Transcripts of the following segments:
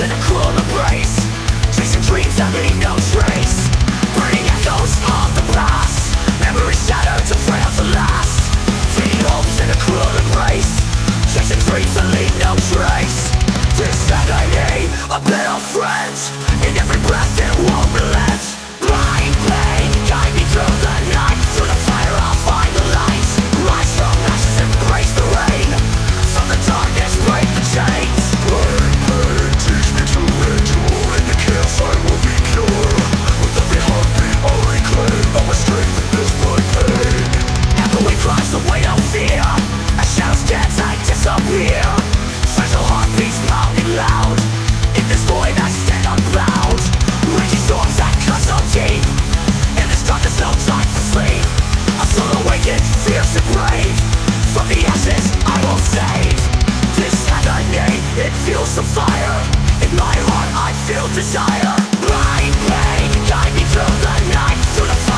in a cruel embrace. Chasing dreams that leave no trace. Burning echoes of the past. Memories shattered to frail to last. Fleeing wolves in a cruel embrace. Chasing dreams that leave no trace. This agony, a bitter friend In every breath it won't relent fierce and brave. From the ashes I will save. This it fuels the fire. In my heart I feel desire. Pain, guide me through the night. Through the fire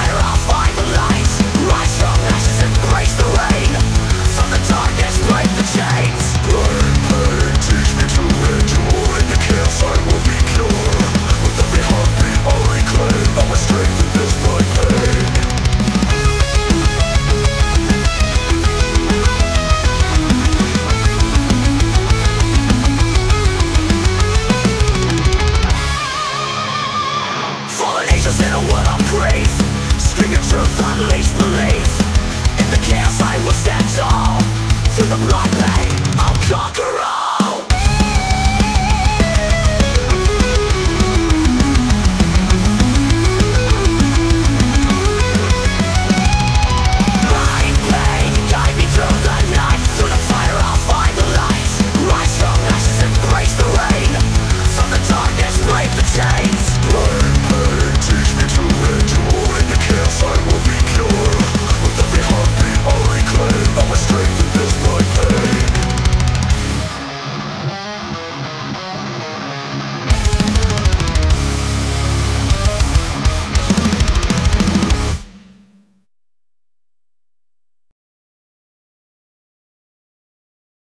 Talk